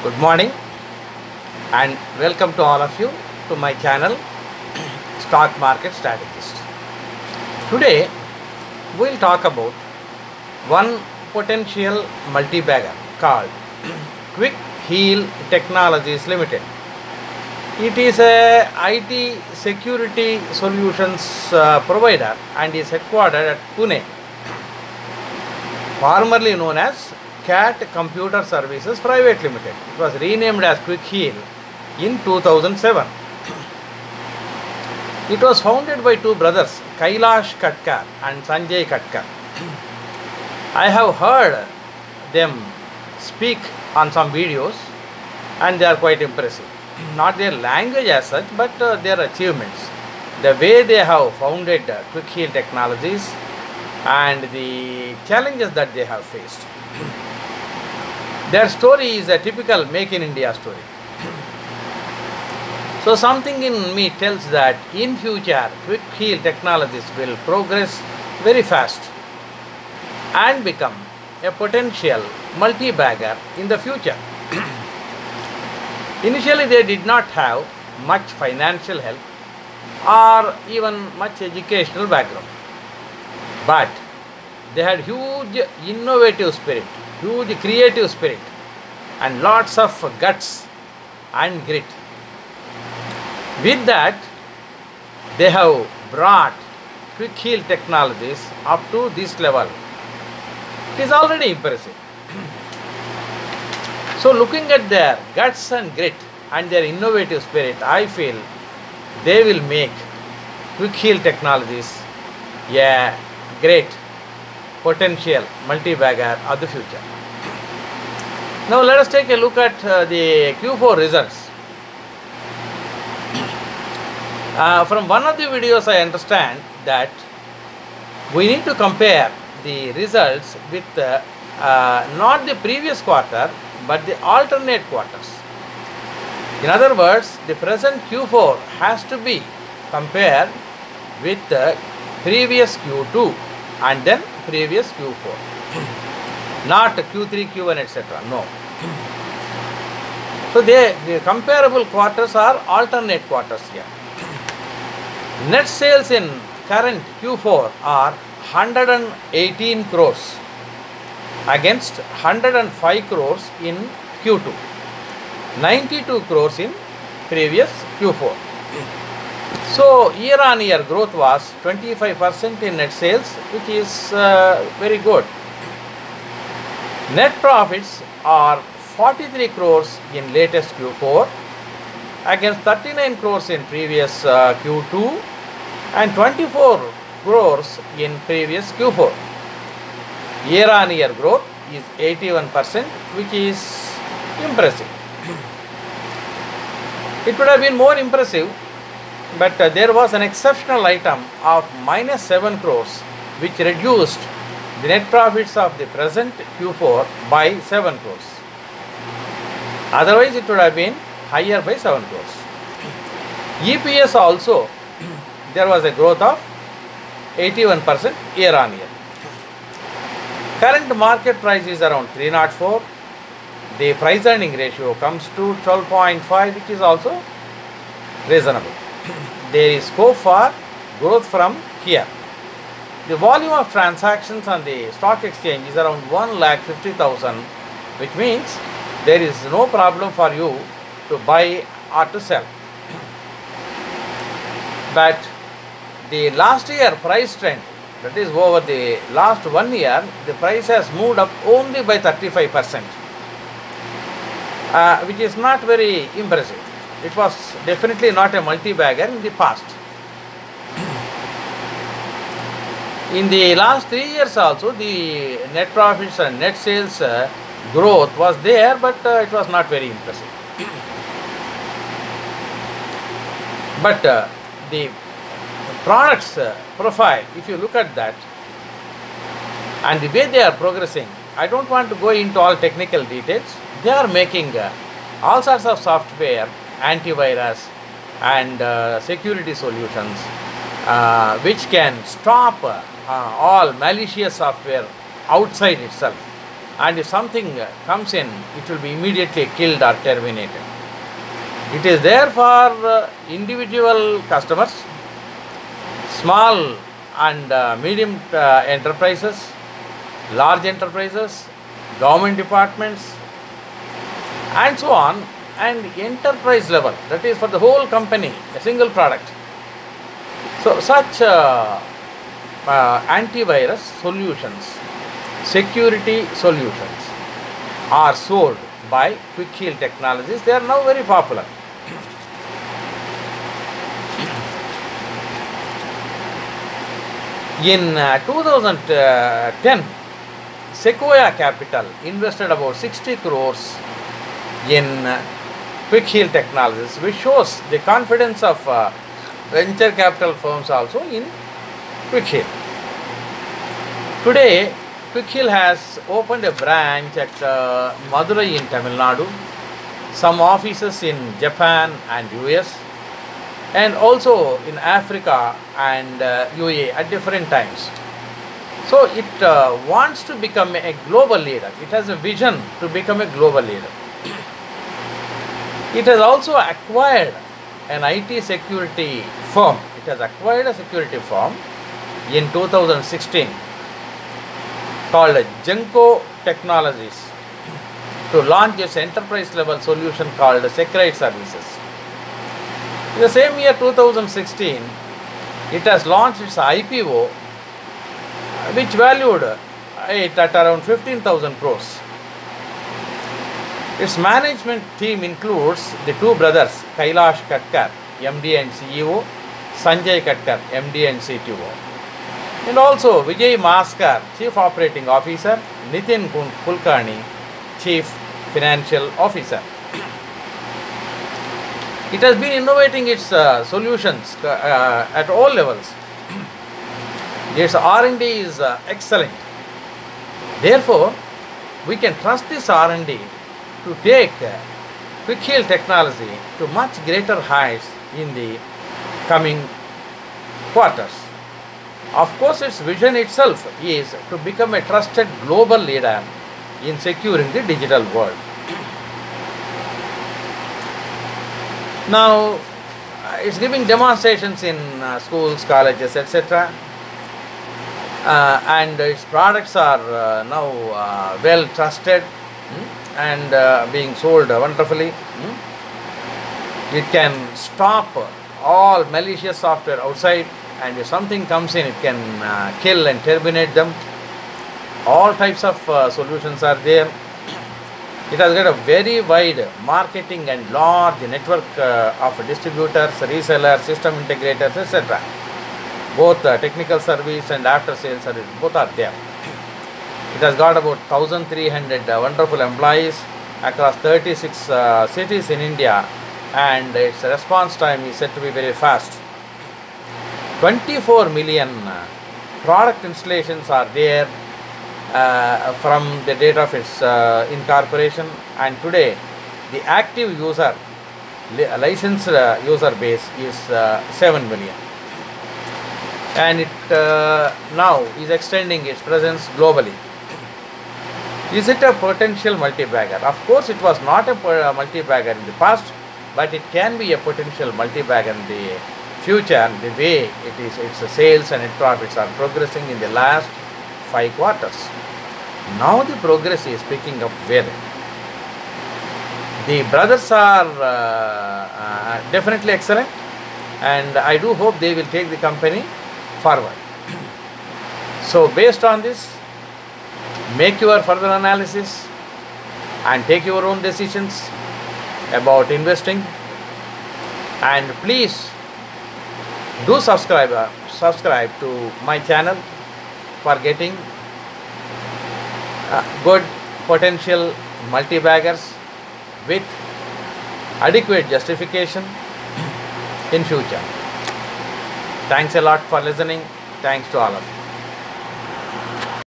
Good morning and welcome to all of you to my channel Stock Market Strategist. Today we'll talk about one potential multi-bagger called Quick Heal Technologies Limited. It is a IT security solutions uh, provider and is headquartered at Pune, formerly known as CAT Computer Services Private Limited. It was renamed as Quick Heal in 2007. It was founded by two brothers, Kailash Katkar and Sanjay Katkar. I have heard them speak on some videos and they are quite impressive. Not their language as such, but uh, their achievements. The way they have founded uh, Quick Heal Technologies and the challenges that they have faced. Their story is a typical Make in India story. So something in me tells that in future quick heal technologies will progress very fast and become a potential multi-bagger in the future. Initially they did not have much financial help or even much educational background. But they had huge innovative spirit, huge creative spirit and lots of guts and grit. With that, they have brought quick heal technologies up to this level. It is already impressive. so, looking at their guts and grit and their innovative spirit, I feel they will make quick heal technologies a great potential multi-bagger of the future. Now, let us take a look at uh, the Q4 results. Uh, from one of the videos, I understand that we need to compare the results with uh, uh, not the previous quarter but the alternate quarters. In other words, the present Q4 has to be compared with the previous Q2 and then previous Q4, not Q3, Q1, etc. No. So, they, the comparable quarters are alternate quarters here. Net sales in current Q4 are 118 crores against 105 crores in Q2, 92 crores in previous Q4. So, year on year growth was 25% in net sales, which is uh, very good. Net profits are 43 crores in latest Q4 against 39 crores in previous uh, Q2 and 24 crores in previous Q4. Year on year growth is 81%, which is impressive. It would have been more impressive, but uh, there was an exceptional item of minus 7 crores, which reduced the net profits of the present Q4 by 7 crores. Otherwise, it would have been higher by 7 crores. EPS also, there was a growth of 81% year on year. Current market price is around 304. The price earning ratio comes to 12.5, which is also reasonable. There is scope for growth from here. The volume of transactions on the stock exchange is around 1 lakh 50,000, which means there is no problem for you to buy or to sell. But the last year price trend, that is over the last one year, the price has moved up only by 35%, uh, which is not very impressive. It was definitely not a multi-bagger in the past. In the last three years also, the net profits and net sales uh, growth was there, but uh, it was not very impressive. but uh, the products profile, if you look at that, and the way they are progressing, I don't want to go into all technical details. They are making all sorts of software, antivirus, and uh, security solutions, uh, which can stop uh, all malicious software outside itself. and if something comes in, it will be immediately killed or terminated. It is there for uh, individual customers, small and uh, medium uh, enterprises, large enterprises, government departments, and so on, and enterprise level, that is for the whole company, a single product. So, such uh, uh, antivirus solutions, security solutions are sold by Quick Heal Technologies. They are now very popular. In uh, 2010, Sequoia Capital invested about 60 crores in uh, Quick Heal Technologies, which shows the confidence of uh, venture capital firms also in Quick Heal. Today, Quick Heal has opened a branch at uh, Madurai in Tamil Nadu, some offices in Japan and US, and also in Africa and uh, UAE at different times. So it uh, wants to become a global leader. It has a vision to become a global leader. It has also acquired an IT security firm. It has acquired a security firm in 2016 called Genco Technologies to launch its enterprise level solution called Seqrite Services. In the same year 2016, it has launched its IPO which valued it at around 15,000 crores. Its management team includes the two brothers Kailash Katkar, MD and CEO, Sanjay Katkar, MD and CTO, and also Vijay Maskar, Chief Operating Officer, Nitin Kulkarni, Chief Financial Officer. It has been innovating its uh, solutions uh, at all levels. its R&D is uh, excellent. Therefore, we can trust this R&D to take uh, Quick Heal technology to much greater heights in the coming quarters. Of course, its vision itself is to become a trusted global leader in securing the digital world. Now, it's giving demonstrations in uh, schools, colleges, etc. Uh, and its products are uh, now uh, well trusted and uh, being sold wonderfully. mm. It can stop all malicious software outside, and if something comes in, it can uh, kill and terminate them. All types of uh, solutions are there. It has got a very wide marketing and large network uh, of distributors, resellers, system integrators, etc. Both uh, technical service and after sales service, both are there. It has got about 1300 uh, wonderful employees across 36 uh, cities in India, and its response time is said to be very fast. 24 million uh, product installations are there uh, from the date of its uh, incorporation. And today the active user li- licensed uh, user base is uh, 7 million. And it now is extending its presence globally is it a potential multi-bagger? Of course it was not a po- multi-bagger in the past but it can be a potential multi-bagger in the future the way it is its sales and its profits are progressing in the last five quarters. Now the progress is picking up well. The brothers are uh, uh, definitely excellent and i do hope they will take the company forward. So based on this make your further analysis and take your own decisions about investing. And please do subscribe uh, subscribe to my channel for getting uh, good potential multi-baggers with adequate justification in future. Thanks a lot for listening. Thanks to all of you